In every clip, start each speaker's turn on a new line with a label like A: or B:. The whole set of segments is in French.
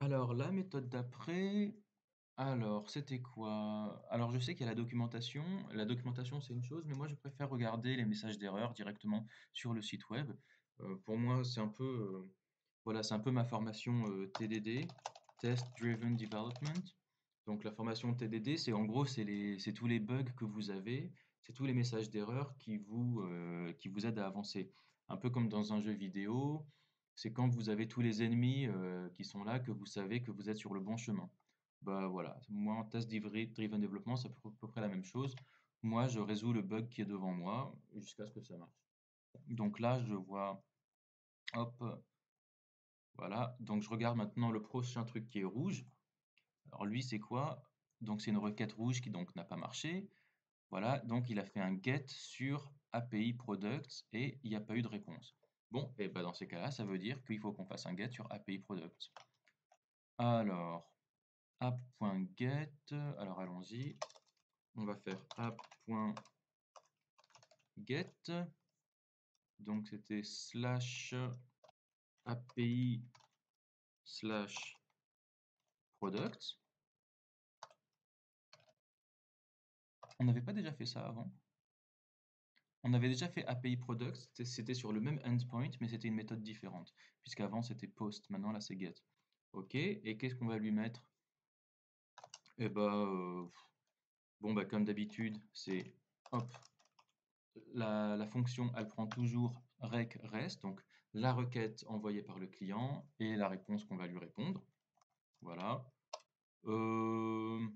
A: Alors, la méthode d'après, alors, c'était quoi? Alors, je sais qu'il y a la documentation. La documentation, c'est une chose, mais moi, je préfère regarder les messages d'erreur directement sur le site web. Heu, pour moi, c'est un peu, heu, voilà, c'est un peu ma formation, heu, TDD, Test Driven Development. Donc la formation TDD, c'est en gros, c'est tous les bugs que vous avez, c'est tous les messages d'erreur qui vous, qui vous aident à avancer. Un peu comme dans un jeu vidéo, c'est quand vous avez tous les ennemis, heu, qui sont là, que vous savez que vous êtes sur le bon chemin. Bah, voilà, moi en test driven development, c'est à peu près la même chose. Moi, je résous le bug qui est devant moi jusqu'à ce que ça marche. Donc là, je vois, hop, voilà, donc je regarde maintenant le prochain truc qui est rouge. Alors lui, c'est quoi? Donc c'est une requête rouge qui n'a pas marché. Voilà, donc il a fait un get sur API products et il n'y a pas eu de réponse. Bon, et ben dans ces cas-là, ça veut dire qu'il faut qu'on fasse un get sur API products. Alors, app.get, alors allons-y. On va faire app.get. Donc c'était slash API slash product. On n'avait pas déjà fait ça avant? On avait déjà fait API product, c'était sur le même endpoint, mais c'était une méthode différente, puisqu'avant c'était post, maintenant là c'est get. Ok, et qu'est-ce qu'on va lui mettre? Eh bah, bon bah comme d'habitude, c'est hop, la, la, fonction elle prend toujours rec rest, donc la requête envoyée par le client et la réponse qu'on va lui répondre. Voilà. Euh...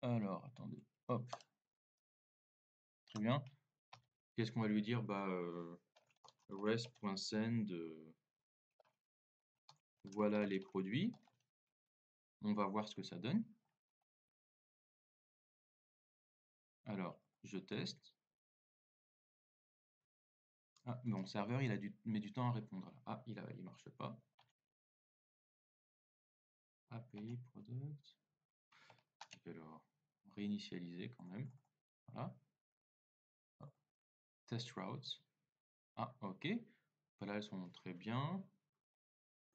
A: Alors, attendez, hop. Bien. Qu'est-ce qu'on va lui dire? Bah, euh, rest.send, euh, voilà les produits. On va voir ce que ça donne. Alors, je teste. Ah, mon serveur, il a du, met du temps à répondre. Ah, il ne il marche pas. API product. Je vais alors réinitialiser quand même. Voilà. Test routes. Ah, ok. Voilà, elles sont très bien.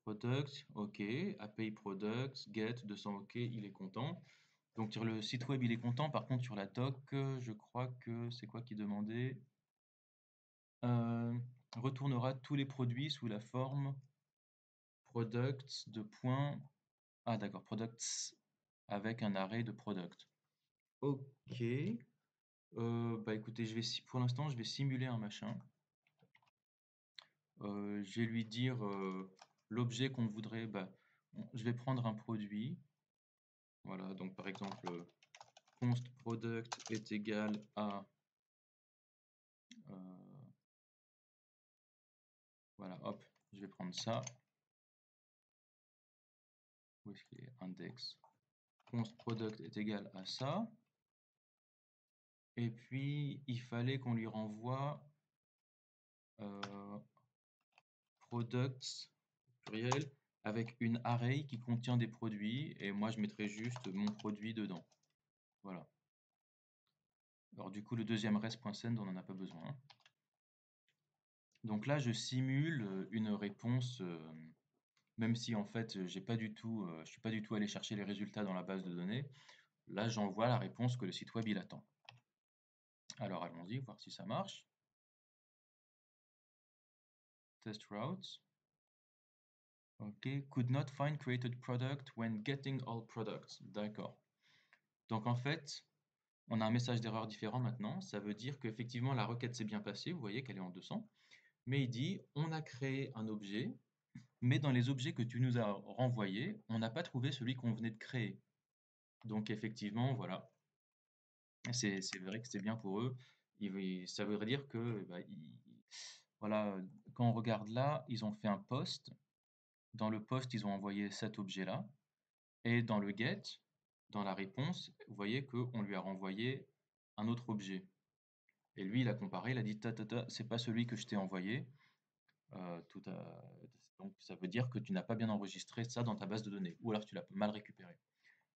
A: Product, ok. API product, get 200, ok. Il est content. Donc sur le site web, il est content. Par contre, sur la doc, je crois que c'est quoi qui demandait euh, Retournera tous les produits sous la forme products de points. Ah d'accord, products avec un arrêt de product. Ok. Euh, bah écoutez, je vais pour l'instant, je vais simuler un machin. Euh, je vais lui dire euh, l'objet qu'on voudrait. Bah, je vais prendre un produit. Voilà, donc par exemple, const product est égal à voilà, hop, je vais prendre ça. Où est-ce qu'il est? Index. Const product est égal à ça. Et puis, il fallait qu'on lui renvoie euh, products pluriel avec une array qui contient des produits et moi je mettrai juste mon produit dedans. Voilà. Alors du coup le deuxième rest.send on n'en a pas besoin. Donc là je simule une réponse euh, même si en fait j'ai pas du tout euh, je suis pas du tout allé chercher les résultats dans la base de données. Là j'envoie la réponse que le site web il attend. Alors allons-y voir si ça marche. Test routes. Ok, could not find created product when getting all products. D'accord. Donc en fait, on a un message d'erreur différent maintenant. Ça veut dire qu'effectivement la requête s'est bien passée. Vous voyez qu'elle est en 200. Mais il dit, on a créé un objet, mais dans les objets que tu nous as renvoyés, on n'a pas trouvé celui qu'on venait de créer. Donc effectivement, voilà. C'est vrai que c'est bien pour eux. Ça voudrait dire que, bah, voilà, quand on regarde là, ils ont fait un post dans le post, ils ont envoyé cet objet-là. Et dans le get, dans la réponse, vous voyez qu'on lui a renvoyé un autre objet. Et lui, il a comparé, il a dit c'est pas celui que je t'ai envoyé. Euh, Donc ça veut dire que tu n'as pas bien enregistré ça dans ta base de données, ou alors tu l'as mal récupéré.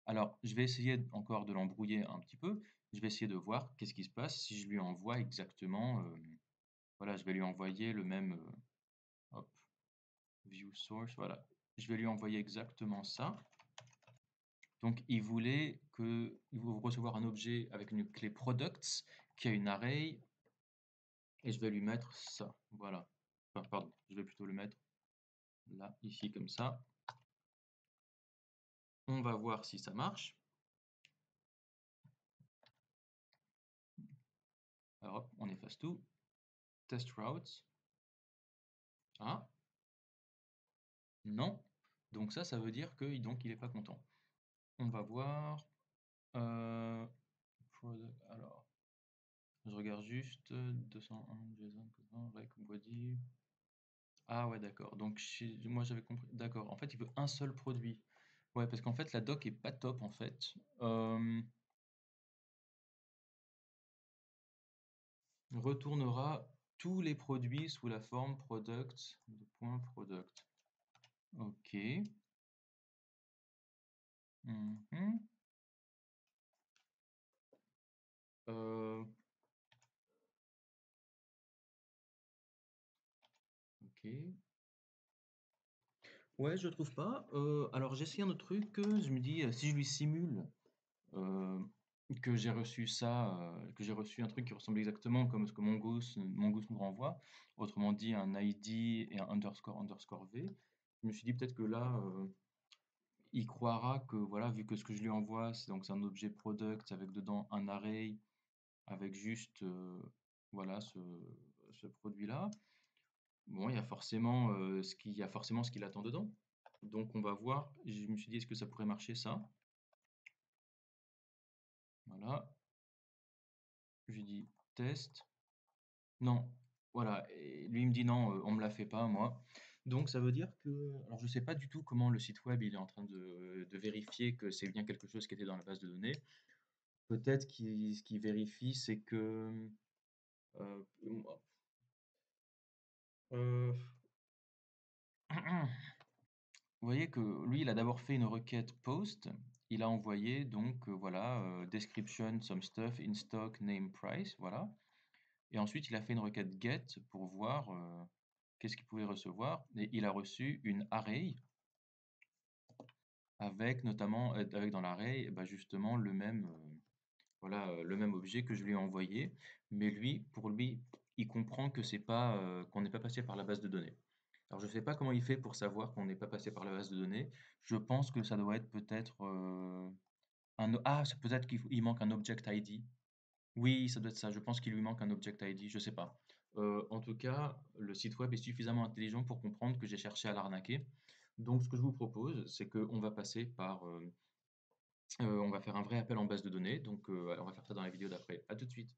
A: Alors, je vais essayer encore de l'embrouiller un petit peu. Je vais essayer de voir qu'est-ce qui se passe si je lui envoie exactement. Voilà, je vais lui envoyer le même. Hop, view source, voilà. Je vais lui envoyer exactement ça. Donc, il voulait que, il veut recevoir un objet avec une clé products qui a une array et je vais lui mettre ça. Voilà. Enfin, pardon, je vais plutôt le mettre là, ici, comme ça. On va voir si ça marche. Alors, on efface tout. Test routes. Ah. Non. Donc ça, ça veut dire que il n'est pas content. On va voir. Euh, alors, je regarde juste 201 JSON, rec body. Ah ouais, d'accord. Donc moi j'avais compris. D'accord. En fait, il veut un seul produit. Ouais, parce qu'en fait la doc est pas top en fait. Retournera tous les produits sous la forme product point product. Ok. Mhm. Euh, ok. Ouais, je trouve pas. Euh, alors j'essaie un autre truc. Je me dis, si je lui simule que j'ai reçu ça, que j'ai reçu un truc qui ressemble exactement comme ce que Mongoose, Mongoose nous renvoie, autrement dit un ID et un underscore underscore V. Je me suis dit peut-être que là, il croira que voilà, vu que ce que je lui envoie, c'est donc un objet product avec dedans un array avec juste voilà ce, ce produit-là. Bon, il y a forcément ce qu'il a forcément ce qu'il attend dedans. Donc on va voir. Je me suis dit est-ce que ça pourrait marcher ça? Voilà. Je dis test. Non, voilà. Et lui il me dit non, on me la fait pas moi. Donc ça veut dire que, alors je sais pas du tout comment le site web il est en train de, vérifier que c'est bien quelque chose qui était dans la base de données. Peut-être qu'il ce qu'il vérifie c'est que vous voyez que lui, il a d'abord fait une requête post. Il a envoyé donc, voilà, description, some stuff, in stock, name, price, voilà. Et ensuite, il a fait une requête get pour voir qu'est-ce qu'il pouvait recevoir. Et il a reçu une array avec notamment, avec dans l'array, bah, justement le même, voilà, le même objet que je lui ai envoyé. Mais lui, pour lui, il comprend que c'est pas, qu'on n'est pas passé par la base de données. Alors je ne sais pas comment il fait pour savoir qu'on n'est pas passé par la base de données. Je pense que ça doit être peut-être un... Ah, peut-être qu'il manque un object ID. Oui, ça doit être ça. Je pense qu'il lui manque un object ID. Je ne sais pas. en tout cas, le site web est suffisamment intelligent pour comprendre que j'ai cherché à l'arnaquer. Donc ce que je vous propose, c'est qu'on va passer par... on va faire un vrai appel en base de données. Donc on va faire ça dans la vidéo d'après. À tout de suite.